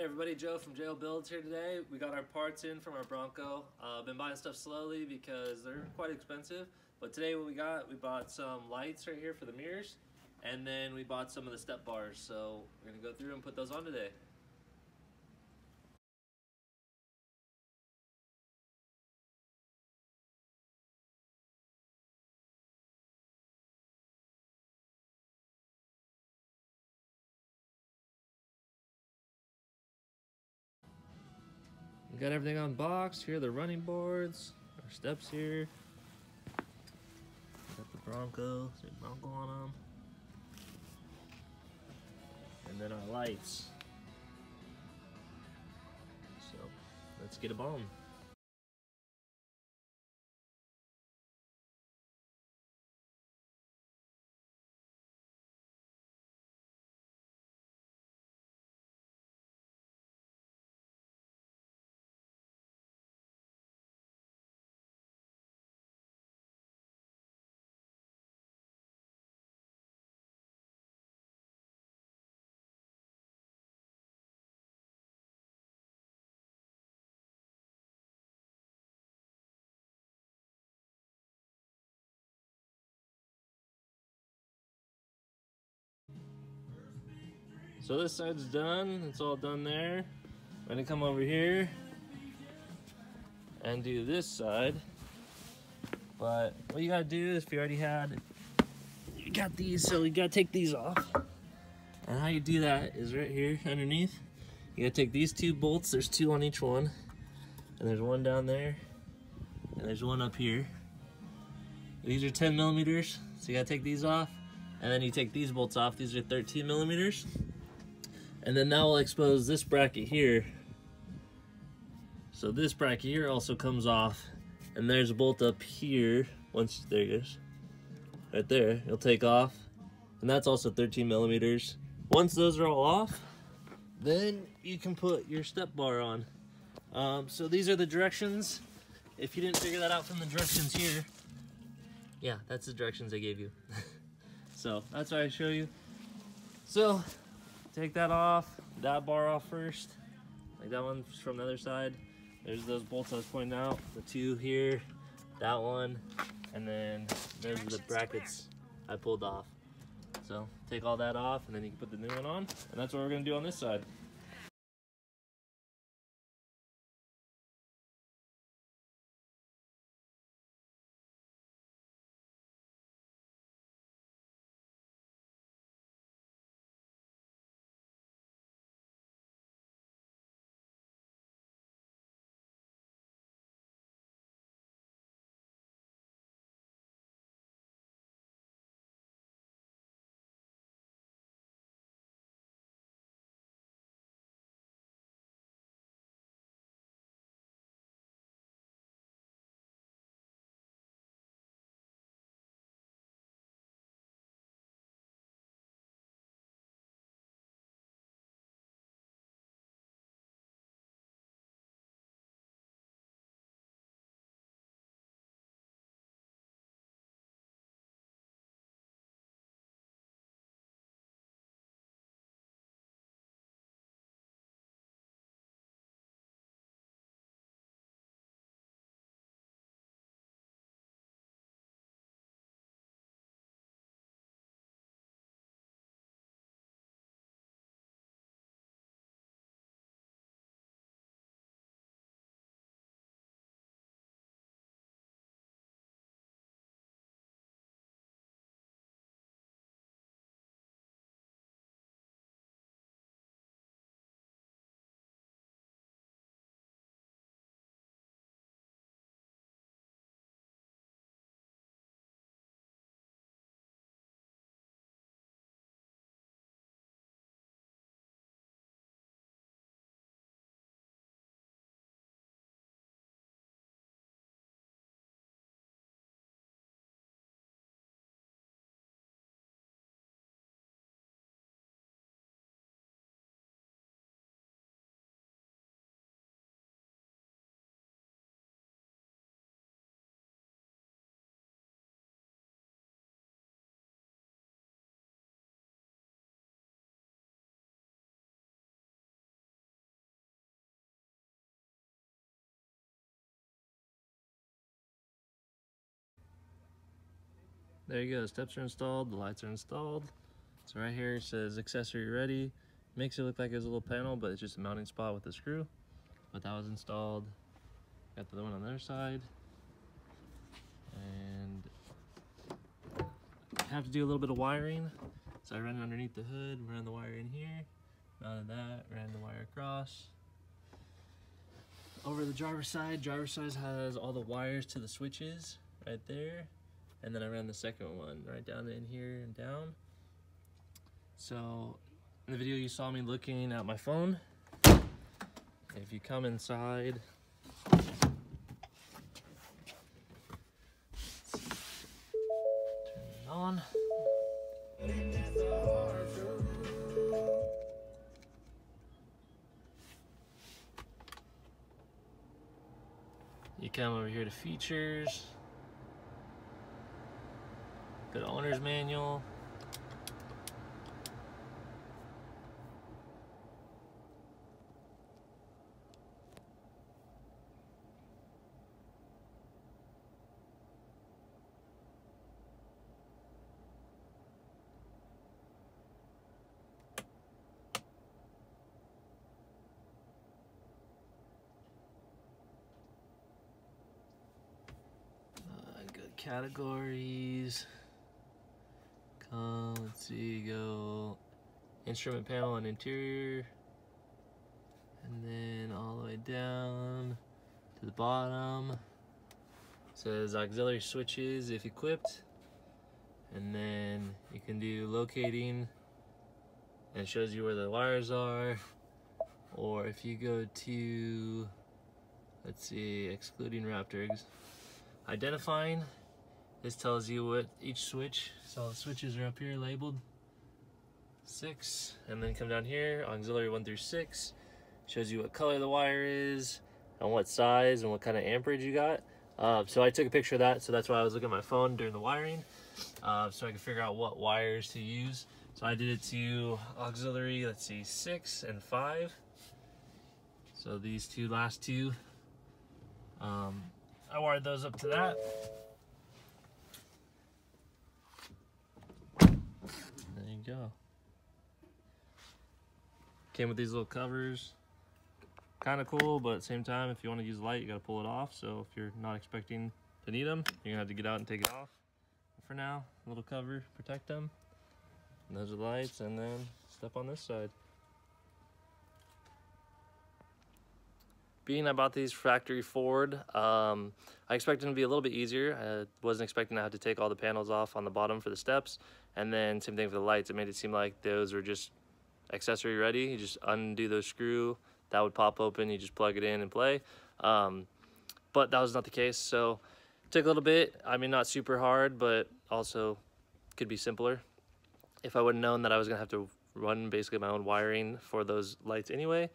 Hey everybody, Joe from JO Builds here today. We got our parts in from our Bronco. Uh, been buying stuff slowly because they're quite expensive. But today what we got, we bought some lights right here for the mirrors. And then we bought some of the step bars. So we're gonna go through and put those on today. Got everything unboxed. Here are the running boards, our steps here. Got the Bronco, say Bronco on them. And then our lights. So let's get a on. So this side's done. It's all done there. I'm gonna come over here and do this side. But what you gotta do is if you already had, you got these, so you gotta take these off. And how you do that is right here underneath. You gotta take these two bolts, there's two on each one. And there's one down there, and there's one up here. These are 10 millimeters, so you gotta take these off. And then you take these bolts off, these are 13 millimeters. And then that will expose this bracket here. So this bracket here also comes off. And there's a bolt up here. Once, there it goes. Right there, it'll take off. And that's also 13 millimeters. Once those are all off, then you can put your step bar on. Um, so these are the directions. If you didn't figure that out from the directions here, yeah, that's the directions I gave you. so that's why I show you. So take that off, that bar off first. Like that one's from the other side. There's those bolts I was pointing out, the two here, that one, and then there's the brackets I pulled off. So take all that off and then you can put the new one on. And that's what we're gonna do on this side. There you go. Steps are installed. The lights are installed. So right here it says accessory ready. Makes it look like it's a little panel, but it's just a mounting spot with a screw. But that was installed. Got the other one on the other side. And have to do a little bit of wiring. So I ran it underneath the hood, ran the wire in here, mounted that, ran the wire across. Over the driver's side, driver's side has all the wires to the switches right there. And then I ran the second one right down in here and down. So in the video you saw me looking at my phone. If you come inside, turn it on. You come over here to features. Go to owner's manual. Uh, good categories. Come, let's see, go instrument panel and interior. And then all the way down to the bottom. says auxiliary switches if equipped. And then you can do locating and it shows you where the wires are. Or if you go to, let's see, excluding Raptors, identifying, this tells you what each switch, so the switches are up here labeled, six, and then come down here, auxiliary one through six, shows you what color the wire is, and what size, and what kind of amperage you got. Uh, so I took a picture of that, so that's why I was looking at my phone during the wiring, uh, so I could figure out what wires to use. So I did it to auxiliary, let's see, six and five. So these two last two, um, I wired those up to that. There you go. Came with these little covers. Kind of cool, but at the same time, if you want to use light, you got to pull it off. So if you're not expecting to need them, you're going to have to get out and take it off. For now, little cover, protect them. And those are the lights, and then step on this side. being I bought these factory Ford, um, I expected them to be a little bit easier. I wasn't expecting to have to take all the panels off on the bottom for the steps. And then same thing for the lights. It made it seem like those were just accessory ready. You just undo those screw, that would pop open, you just plug it in and play. Um, but that was not the case. So took a little bit. I mean, not super hard, but also could be simpler. If I would have known that I was gonna have to run basically my own wiring for those lights anyway,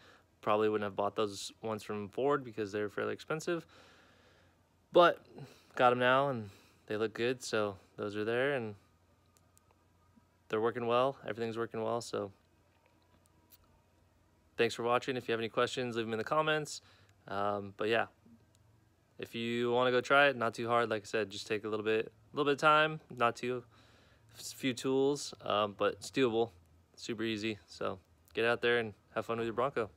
Probably wouldn't have bought those ones from Ford because they're fairly expensive. But got them now and they look good. So those are there and they're working well. Everything's working well. So thanks for watching. If you have any questions, leave them in the comments. Um, but yeah, if you want to go try it, not too hard. Like I said, just take a little bit, a little bit of time, not too, few tools, um, but it's doable, super easy. So get out there and have fun with your Bronco.